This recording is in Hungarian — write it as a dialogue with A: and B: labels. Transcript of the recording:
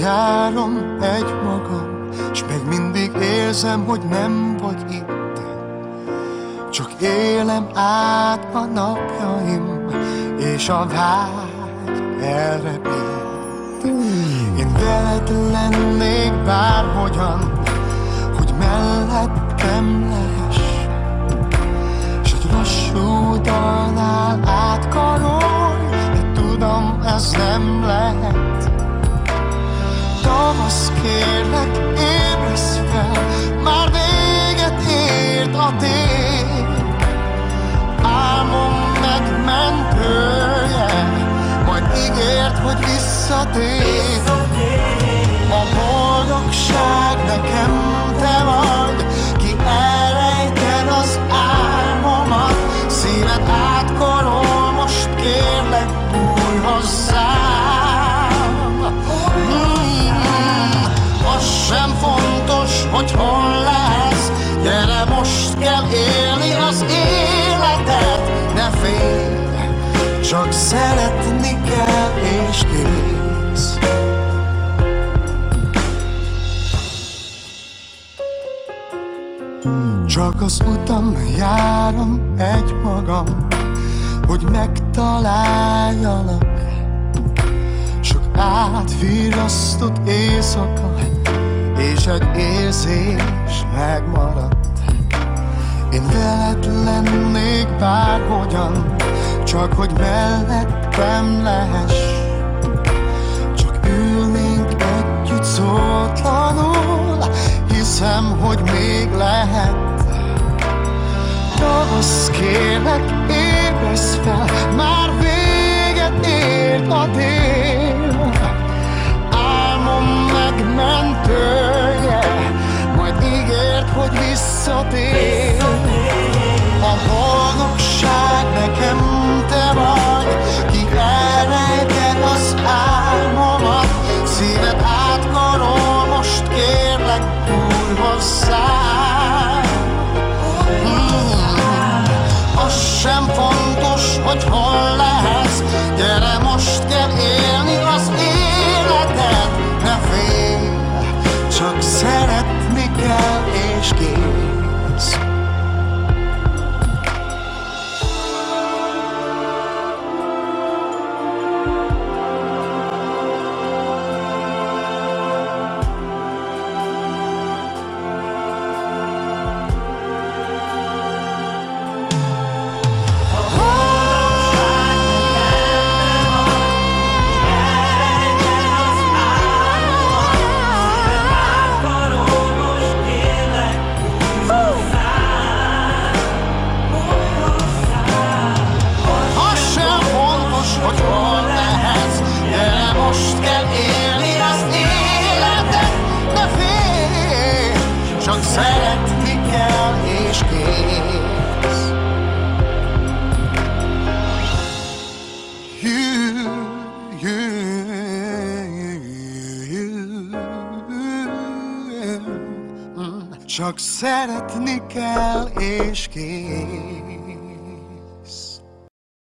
A: járom egy magam, s még mindig érzem, hogy nem vagy itt. Csak élem át a napjaim, és a vágy elrepél. Én veled lennék bárhogyan, hogy mellettem lehess, s egy lassú dalnál Tavasz kérlek, ébresz fel, már véget ért a tél. Álmom megmentője, majd ígért, hogy visszatér. Csak az utam járom egy magam, hogy megtaláljalak. Sok átvirasztott éjszaka, és egy érzés megmaradt. Én veled lennék bárhogyan, csak hogy mellettem lehess. Kérlek, ébresz fel, már véget ért a dél. Álmom megmentője, majd ígért, hogy visszatér. Most kell élni az életet, ne félj, csak szeretni kell és kész. You, you, Csak szeretni kell és kész.